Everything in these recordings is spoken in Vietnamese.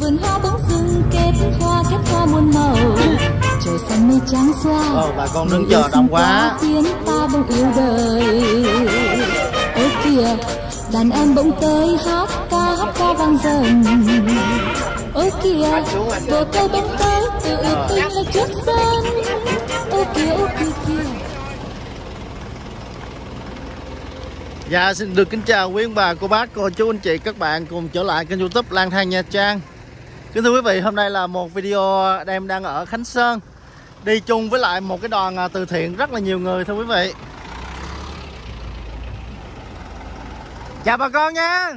vườn hoa bỗng dưng kết hoa kết hoa muôn màu. Trời xanh mây trắng xoa Ồ, bà con đứng chờ đông quá. khiến ta bỗng yêu đời. Ơ kìa đàn em bỗng tới hát ca hát ca vang dần. Ơ kìa bờ cây bỗng tới tự tin là trước sân. Ơ kìa ơ kìa kìa Dạ xin được kính chào quý ông bà, cô bác, cô chú anh chị các bạn cùng trở lại kênh youtube Lang Thang Nha Trang. Kính thưa quý vị, hôm nay là một video em đang ở Khánh Sơn. Đi chung với lại một cái đoàn à, từ thiện rất là nhiều người thưa quý vị. Chào bà con nha.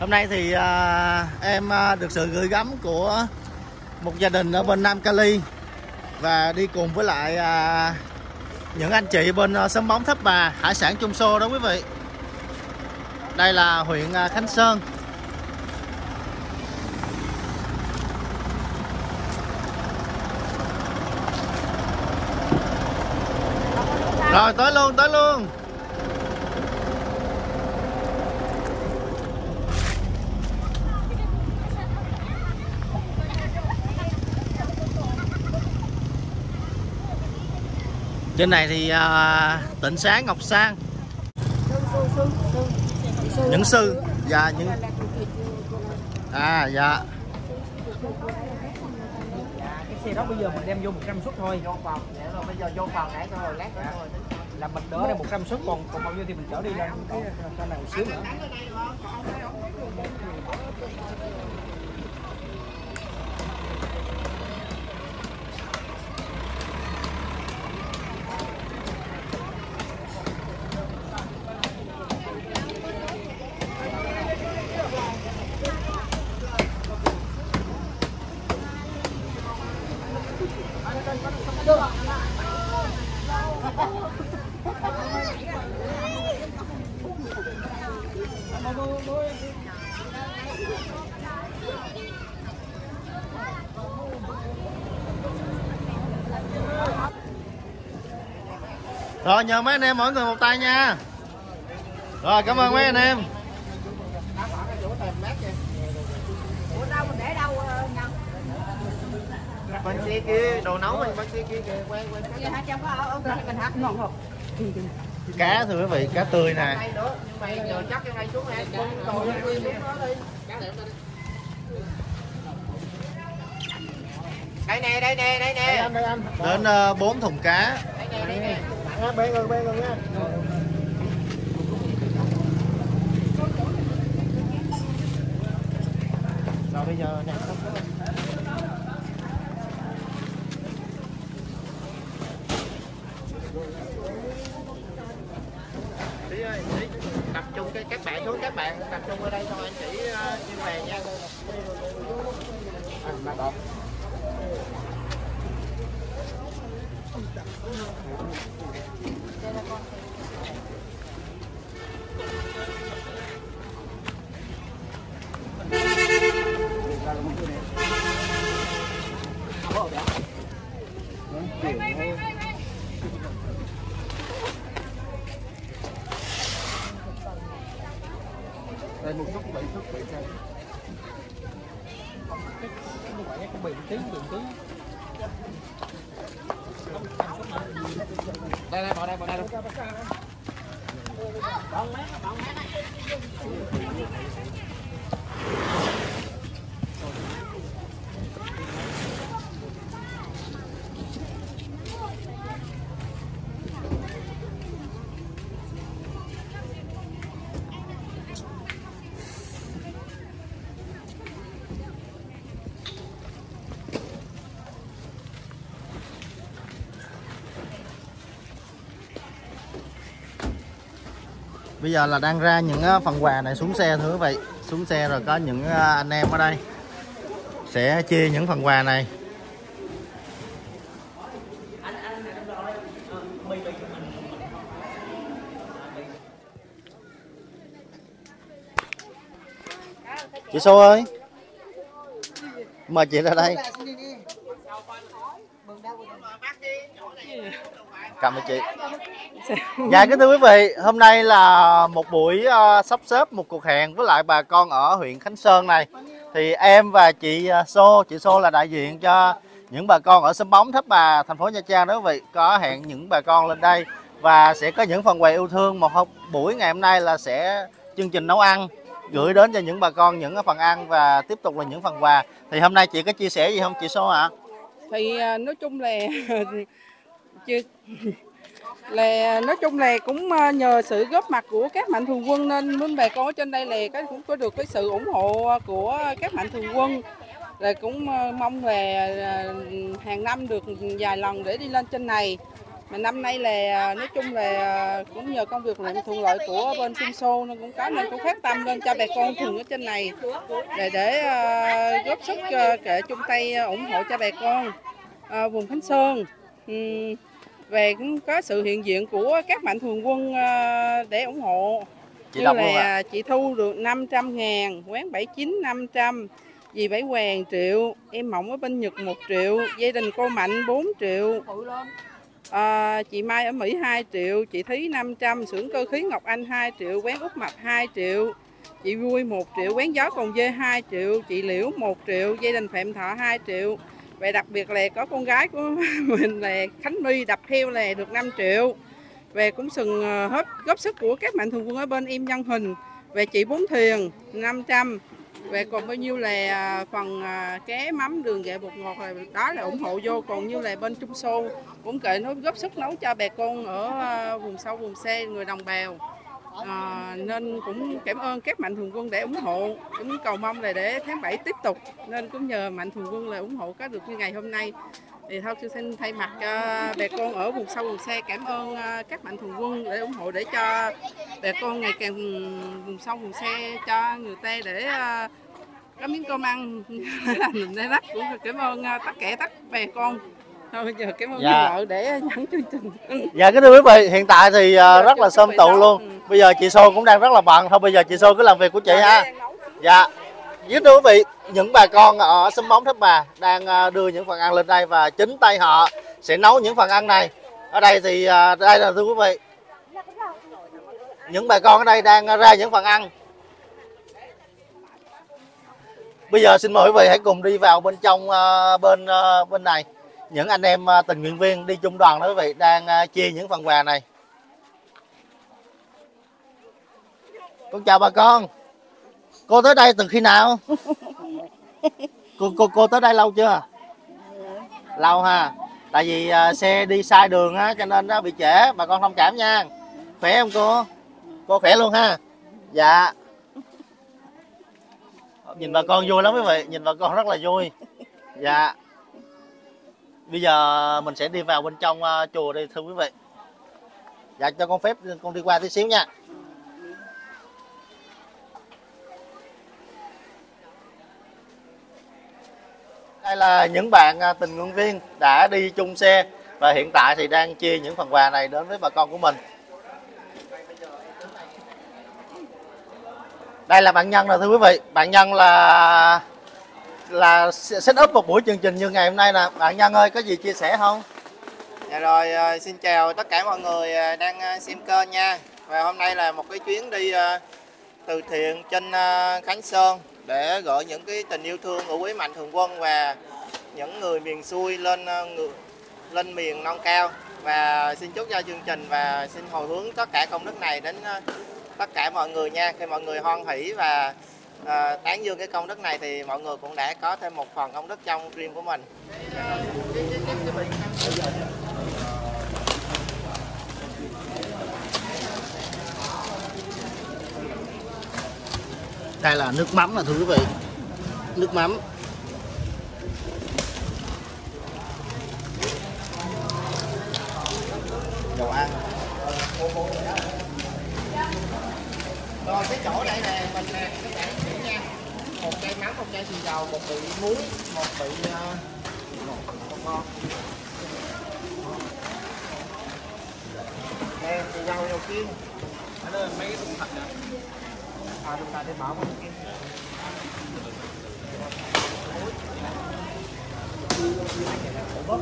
Hôm nay thì à, em à, được sự gửi gắm của một gia đình ở bên Nam Cali và đi cùng với lại à, những anh chị bên à, sân bóng thấp bà hải sản trung xô đó quý vị. Đây là huyện à, Khánh Sơn. Rồi tới luôn tới luôn. Trên này thì à, tịnh sáng ngọc sang. Những sư. Dạ những à dạ. Cái xe đó bây giờ mình đem vô 100 suất thôi. Vô phòng. Rồi bây giờ vô phòng để rồi lát nữa rồi là mình đỡ đây 100 suất còn còn bao nhiêu thì mình chở đi lên. Cái cái này một xíu nữa rồi nhờ mấy anh em mỗi người một tay nha. Rồi cảm ơn mấy anh em. Bên xe kia đồ nấu mình bên xe kia kìa quay quay cá thưa quý vị cá tươi nè. Đây nè đây nè đây nè. Đến ờ, bốn thùng cá. Đây nè đây nè bê rồi bê rồi nha. Rồi bây giờ nè Tí ơi, tí. tập trung cái các bạn xuống các bạn tập trung ở đây thôi anh chỉ uh, như về nha à, bà bọc. đây một chút bảy chút bảy trăm cái bình tí bình tí đây đây bỏ đây bỏ đây đâu bây giờ là đang ra những ờ, phần quà này xuống xe thưa quý vị xuống xe rồi có những ờ, anh em ở đây sẽ chia những phần quà này. Chị xô ơi, mời chị ra đây. Cảm ơn chị. dạ kính thưa quý vị hôm nay là một buổi uh, sắp xếp một cuộc hẹn với lại bà con ở huyện khánh sơn này. Thì em và chị xô chị xô là đại diện cho những bà con ở sân bóng tháp bà thành phố nha trang đó quý vị. Có hẹn những bà con lên đây và sẽ có những phần quà yêu thương. Một hôm buổi ngày hôm nay là sẽ chương trình nấu ăn gửi đến cho những bà con những phần ăn và tiếp tục là những phần quà. Thì hôm nay chị có chia sẻ gì không chị số ạ? À? thì nói chung là chưa là nói chung là cũng ờ, nhờ sự góp mặt của các mạnh thường quân nên bên bà con ở trên đây là cái cũng có được cái sự ủng hộ của các mạnh thường quân. Là cũng ờ, mong về ờ, hàng năm được vài lần để đi lên trên này. Mà năm nay là nói chung là cũng nhờ công việc làm thuận lợi của bên Kim Xô nên cũng có nên cũng phát tâm lên cho bà con thường ở trên này. Để để uh, góp sức uh, chung tay ủng hộ cho bà con uh, vùng Khánh Sơn. Um, về cũng có sự hiện diện của các mạnh thường quân uh, để ủng hộ. Chị như là chị thu được 500 ngàn quán 79 500 dì Bảy Hoàng triệu em Mộng ở bên Nhật 1 triệu gia đình cô Mạnh 4 triệu. À, chị Mai ở Mỹ 2 triệu, chị Thí 500, xưởng cơ khí Ngọc Anh 2 triệu, quán Út Mập 2 triệu, chị Vui 1 triệu, quán gió Cồn Dê 2 triệu, chị Liễu 1 triệu, gia đình Phạm Thọ 2 triệu. Và đặc biệt là có con gái của mình là Khánh My đập heo là được 5 triệu. Về cũng sừng ờ, hết góp sức của các mạnh thường quân ở bên em nhân hình. Về chị Bốn Thuyền 500, về còn bao nhiêu là à, phần à, ké mắm đường gạo bột ngọt là đó là ủng hộ vô còn như là bên trung xô cũng kệ nó góp sức nấu cho bà con ở à, vùng sâu vùng xe người đồng bào à, nên cũng cảm ơn các mạnh thường quân để ủng hộ. Cũng cầu mong là để tháng 7 tiếp tục. Nên cũng nhờ mạnh thường quân là ủng hộ có được như ngày hôm nay. Thì thôi tôi xin thay mặt cho bà con ở vùng sâu vùng xa cảm ơn ờ, các mạnh thường quân để ủng hộ để cho bà con ngày càng vùng sâu vùng xa cho người ta để có miếng cơm ăn. Là đây đất cũng cảm ơn tất cả tất bà con thôi bây giờ cảm ơn Dạ. vợ để dẫn chương trình dạ kính thưa quý vị hiện tại thì ờ, rất là sớm tụ luôn. Bây giờ chị xô cũng đang rất là bận. Thôi bây giờ chị xô cứ làm việc của chị ha. Dạ, với thưa quý vị, những bà con ở sân bóng tháp bà đang à, đưa những phần ăn lên đây và chính tay họ sẽ nấu những phần ăn này. Ở đây thì à, đây là thưa quý vị, những bà con ở đây đang ra những phần ăn. Bây giờ xin mời quý vị hãy cùng đi vào bên trong bên bên này. Những anh em à, tình nguyện viên đi chung đoàn đó quý vị đang à, chia những phần quà này. Con chào bà con. Cô tới đây từ khi nào? Cô cô cô tới đây lâu chưa? Lâu ha. Tại vì à, xe đi sai đường á cho nên nó bị trễ. Bà con thông cảm nha. Khỏe không cô? Cô khỏe luôn ha. Dạ. Nhìn bà con vui lắm quý vị. Nhìn bà con rất là vui. Dạ bây giờ mình sẽ đi vào bên trong uh, chùa đi thưa quý vị dạ cho con phép con đi qua tí xíu nha Đây là những bạn uh, tình nguyện viên đã đi chung xe và hiện tại thì đang chia những phần quà này đến với bà con của mình. Đây là bạn Nhân nè thưa quý vị. Bạn Nhân là là set up một buổi chương trình như ngày hôm nay nè. Bạn Nhân ơi có gì chia sẻ không? Dạ rồi, ờ, xin chào tất cả mọi người ờ, đang ờ, xem kênh nha. Và hôm nay là một cái chuyến đi từ thiện trên Khánh Sơn để gửi những cái tình yêu thương của quý mạnh thường quân và những người miền xuôi lên lên miền non cao và xin chúc cho chương trình và xin hồi hướng tất cả công đức này đến tất cả mọi người nha. Khi mọi người hoan hỷ và ờ, tán dương cái công đức này thì mọi người cũng đã có thêm một phần công đức trong riêng của mình. Đây là nước mắm nè thưa quý vị. Nước mắm. đồ ăn rồi cái chỗ này nè mình nè các bạn một chai mắm một chai xì dầu một bị muối một bị uh, một ngon nè xì dầu dầu chiên à đúng là để bảo Hôm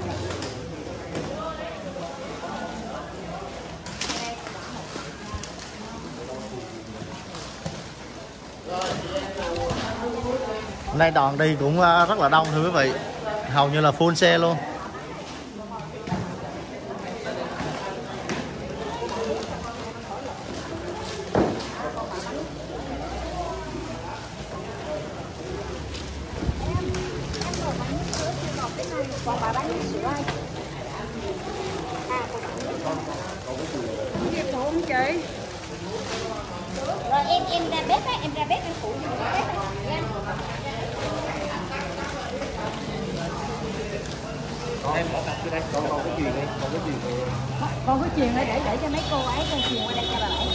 nay đoàn đi cũng ờ, rất là đông thưa quý vị. Hầu như là full xe luôn Rồi em em ra bếp á, em ra bếp em phụ giùm chị bếp á. Nha. em bỏ cặp vô đây còn còn cái chuyện đây còn cái chuyện này con có truyền lại để để cho mấy cô ấy con truyền qua đây cho bà bảy.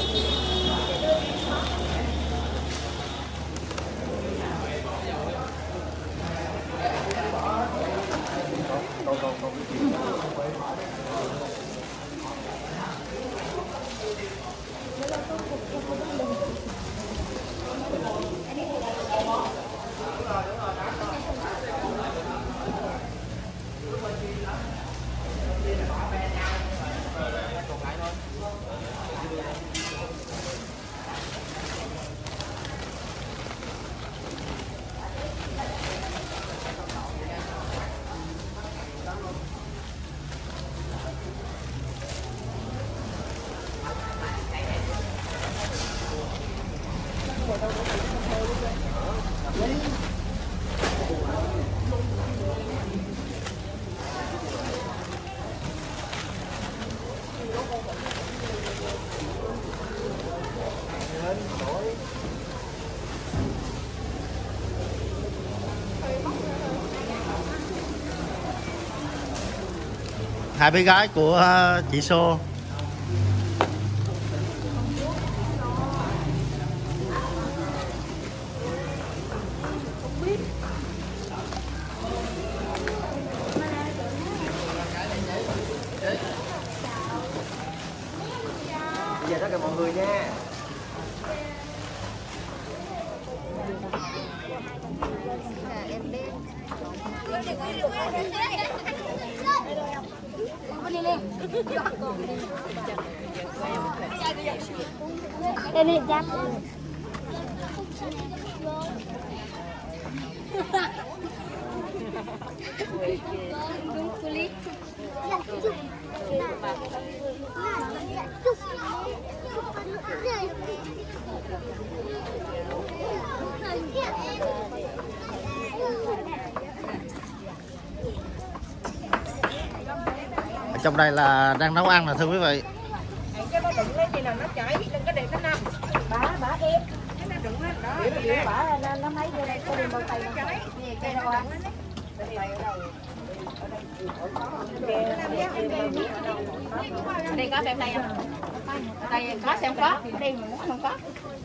Hai bé gái của ờ, chị Sô bây giờ tất cả mọi người nha đây này giáp. Đúng ở trong đây là đang nấu ăn nè, thưa quý vị cái nó thì là nó chảy đừng có để nó nằm Bả bả em. cái nó đựng lên đó Điểm điểm bả nó nó mấy vô đây có đem bao tay không? Nè cây đâu anh? Đây có đem đây không? Đây có xem có, đây không có.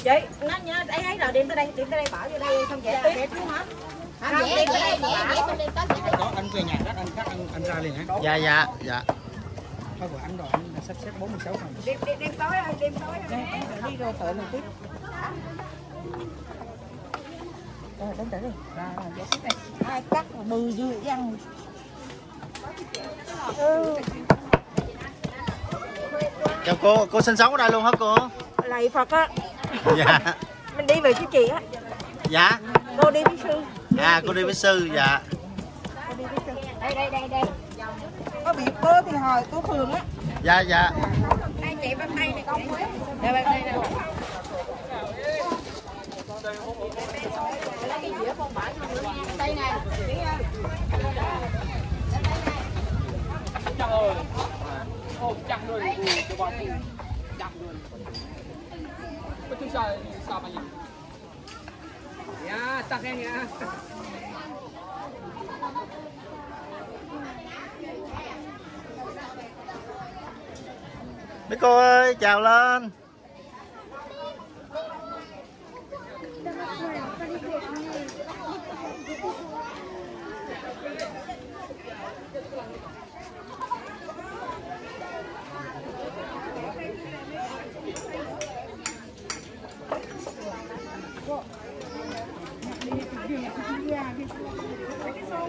chị nó nhớ ấy ấy là đem tới đây đem tới đây bỏ vô đây xong vẽ tiếp xuống hết Không dễ dễ dễ dễ không có dễ. có anh về nhà các anh các anh anh ra liền hả dạ dạ dạ thôi của anh rồi anh sắp xếp 46 phòng đem đem đem tối ơi đem tối ơi. Đi rồi tự mình tiếp? Rồi đến tới đi. Ra ra giải thích đây. Ai cắt bừ dư văn chào cô cô sinh sống ở đây luôn hả cô? Lạy phật á. Dạ. Mình đi về với chị á. Dạ. Cô đi với sư. Dạ cô đi với sư dạ. Đây đây đây đây. Có bị cô thì hỏi cô phường á. Dạ dạ. Chị này con. Đây này. dạ em nha mấy cô ơi chào lên.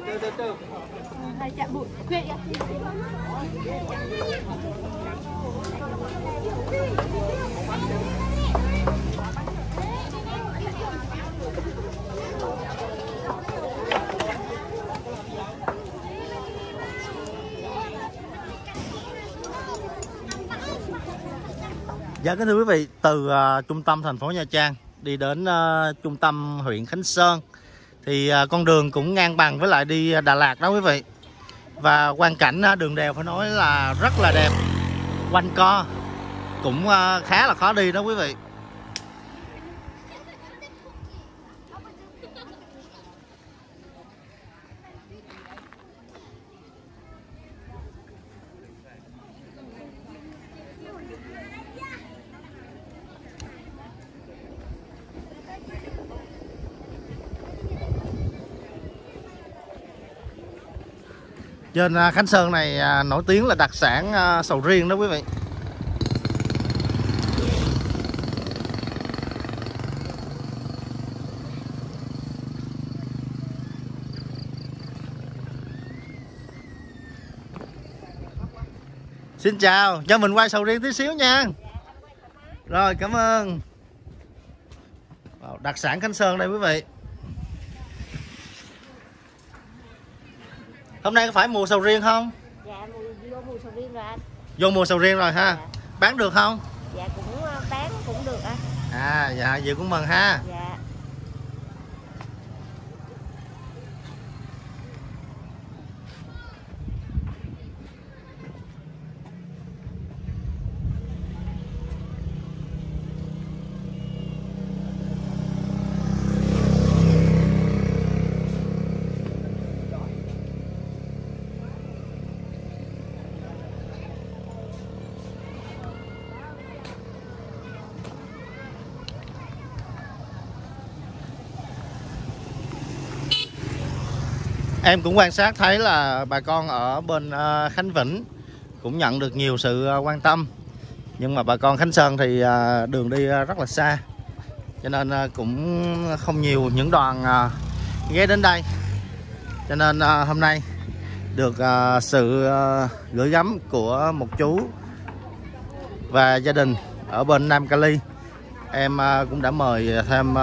Từ từ từ hai chạm bụi quẹt Dạ kính thưa quý vị, từ uh, trung tâm thành phố Nha Trang đi đến uh, trung tâm huyện Khánh Sơn thì uh, con đường cũng ngang bằng với lại đi Đà Lạt đó quý vị. Và quang cảnh uh, đường đèo phải nói là rất là đẹp. Quanh co cũng ờ, khá là khó đi đó quý vị. Trên ờ, Khánh Sơn này ờ, nổi tiếng là đặc sản sầu riêng đó quý vị. Xin chào, cho mình quay sầu riêng tí xíu nha. Rồi, cảm ơn. Đặc sản Khánh Sơn đây quý vị. Hôm nay có phải mùa sầu riêng không? Dạ, mùa, vô mùa sầu riêng rồi anh Vô mùa sầu riêng rồi ha Dạ. Bán được không? Dạ, cũng ờ, bán cũng được anh À dạ vậy cũng mừng ha Dạ Em cũng quan sát thấy là bà con ở bên ờ, Khánh Vĩnh Cũng nhận được nhiều sự ờ, quan tâm. Nhưng mà bà con Khánh Sơn thì ờ, đường đi rất là xa. Cho nên cũng không nhiều những đoàn ghé đến đây. Cho nên hôm nay được sự gửi gắm của một chú và gia đình ở bên Nam Cali. Em cũng đã mời thêm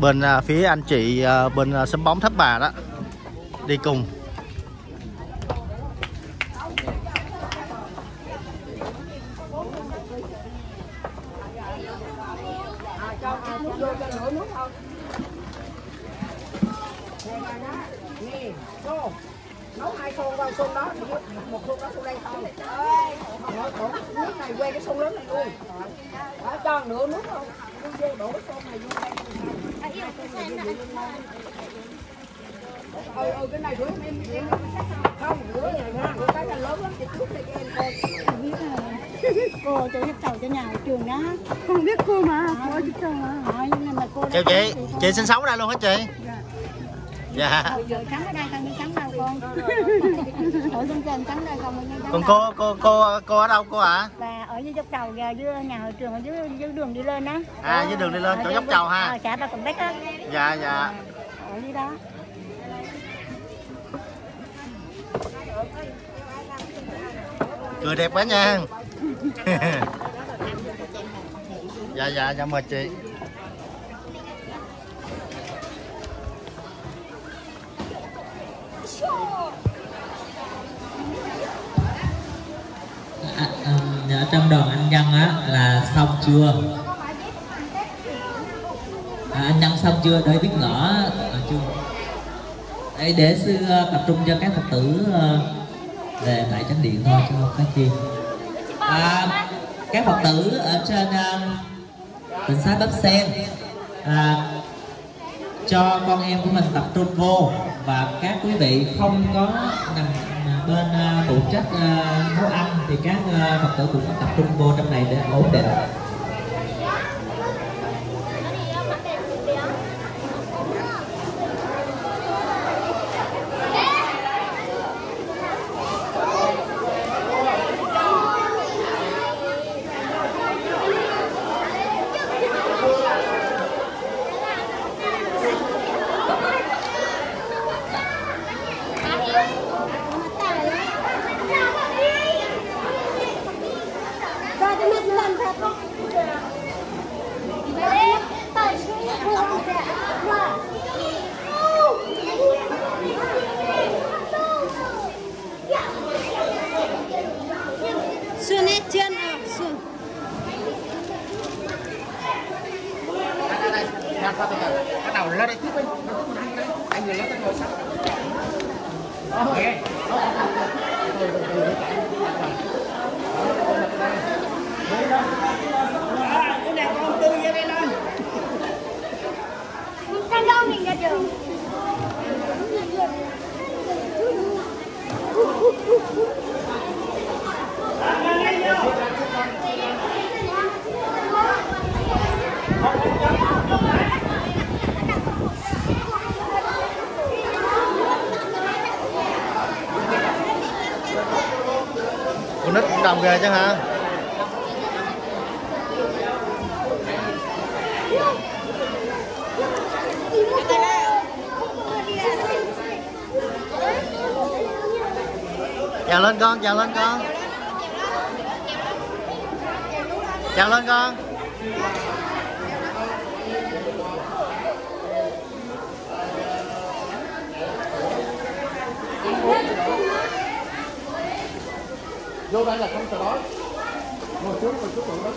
bên à, phía anh chị à, bên à, sân bóng thấp bà đó. Đi cùng. Nấu hai xô vào xô đó một đó đây thôi đổ, nước này cái lớn này luôn cho nửa nước không đổ cái xô này vô đây ừ ừ cái này rửa em em không rửa này nha rửa cái là lớn lắm thì trước đây cho em coi cô tôi giúp tàu cho nhà trường đó. Không biết cô mà cô giúp chầu mà hỏi nhưng mà cô chào chị chị sinh sống ở đây luôn hả chị? Dạ. Giờ trắng ở đây không đi trắng đâu con? Ở bên trên trắng đây không đi trắng còn đâu. cô cô cô cô ở đâu cô ạ? Và ở dưới dốc đầu giờ dưới nhà hội trường ở dưới dưới đường đi lên á. À, dưới đường đi lên, chỗ dưới dốc cầu ha. ờ, xã ba cầm bách á. Dạ dạ. Ở dưới đó. Cười đẹp quá nha. Dạ dạ dạ mời chị À, à, ở trong đoàn anh Nhân á là xong chưa? À, anh Nhân xong chưa? Để biết ngõ à, chưa? Để, để sư ờ, tập trung cho các phật tử ờ, về tại chánh điện thôi chứ không có chi. À, các phật tử ở trên uh, tỉnh xá Bắp Sen à, cho con em của mình tập trung vô và các quý vị không có nằm à, bên à, phụ trách à, nấu ăn thì các phật tử cũng tập trung vô trong này để ổn định. Nít cũng đồng ghê chứ? Chào lên con, chào lên con. Chào lên con. Vô đây là không sợ đói. Ngồi xuống, ngồi xuống, ngồi xuống.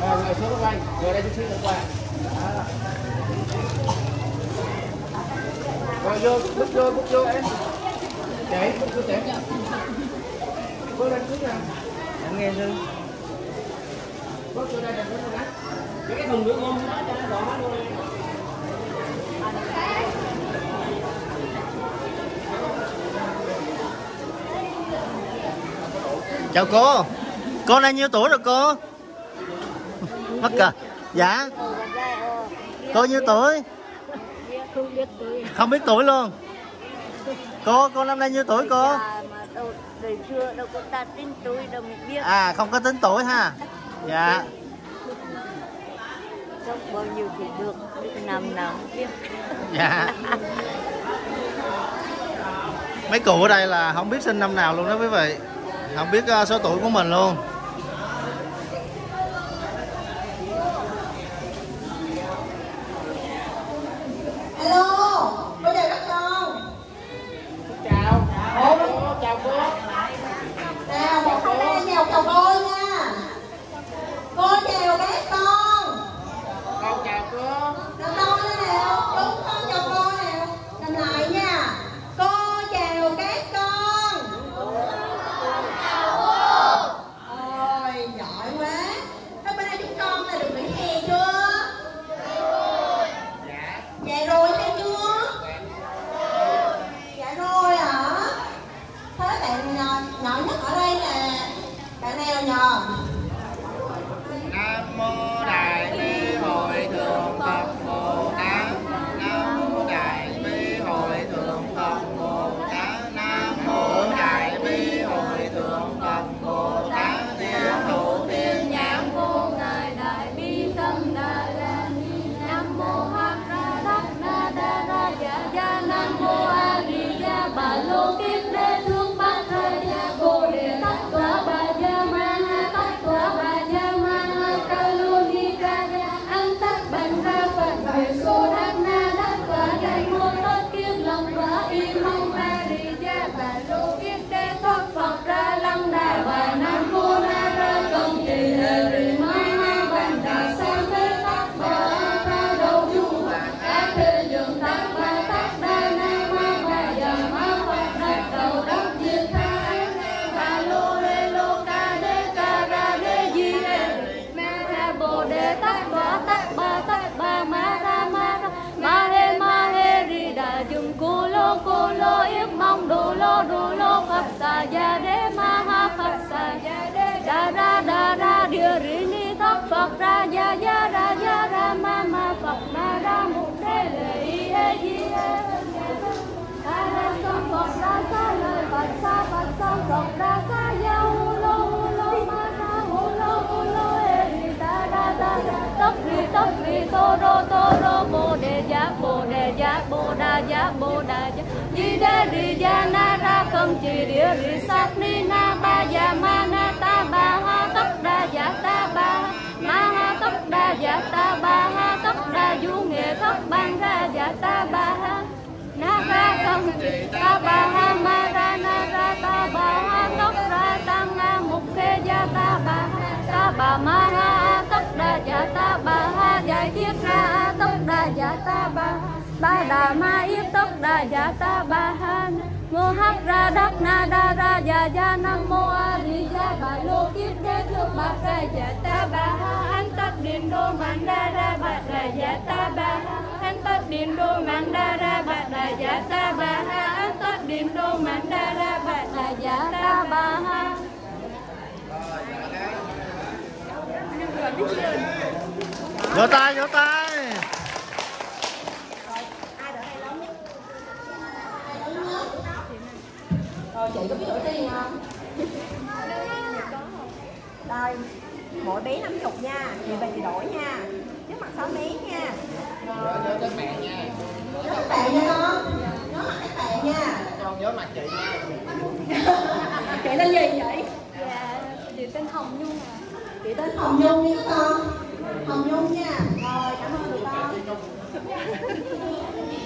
Rồi, ngồi xuống các anh. Ngồi đây chút xíu nữa qua. Đó. Rồi vô, bước vô, bước vô em. Chạy, bước vô chạy. Bước lên trước nè. Em nghe sư. Bước vô đây, nè. Cái thùng nước ôm nó cho nó hết luôn. Chào cô. Cô này nhiêu tuổi rồi cô? Mất cả. Dạ. Cô nhiêu tuổi? Không biết tuổi. Không biết tuổi luôn. Cô, cô năm nay nhiêu tuổi cô? Đâu, đời xưa đâu có ta tin tuổi đâu mình biết. À, không có tính tuổi ha. Dạ. Sống bao nhiêu thì được, năm nào không biết. Dạ. Mấy cụ ở đây là không biết sinh năm nào luôn đó quý vị. Không biết ờ, số tuổi của mình luôn. Alo, bây giờ các con. Chào. Ủa, Chào cô. Nào, một hai ba chào chào cô nha. Cô chào các con. Con chào Bồ đà dạ di đa ri ya na ra công chỉ địa ri sát ni na ba ya ma na ta ba ha tất đa dạ ta ba ma ha tất đa dạ ta ba ha tất đa du nghệ thất ban ra dạ ta ba ha na ra công chỉ ta ba ha ma ra na ra ta ba ha tất ra tăng na mục khê gia ta ba ha ta ba ma ha tất đa dạ ta ba ha giải thiết ra tất đa dạ ta ba ha ba đà ma yết tốc đà dạ ta ba ha mô hắc ra đắc na đa ra dạ dạ nam mô a di đà bà lô kiết đế thước bạc ra dạ ta ba ha. An tất điện đô mạng đa ra bạc ra dạ ta ba ha. An tất điện đô mạng đa ra bạc ra dạ ta ba ha. An tất điện đô mạng đa ra bạc ra dạ ta ba ha. Vỗ tay vỗ tay. Rồi chị có biết đổi tiền không? Rồi, mỗi bé 50 nha, chị về chị đổi nha. Trước mặt 6 bé nha. Rồi, nhớ tới mẹ nha. Nhớ mặt tệ nha con. Nhớ mặt cái tệ nha. Con nhớ mặt chị nha. Chị tên gì vậy? dạ chị tên hồng nhung à Chị tên Hồng Nhung nha con. Hồng Nhung nha. Rồi, cảm ơn tụi con